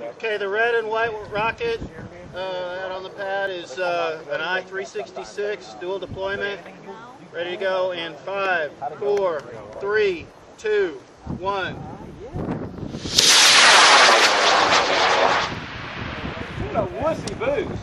Okay, the red and white rocket uh, out on the pad is uh, an I-366 dual deployment. Ready to go in five, four, three, two, one. What a wussy boo!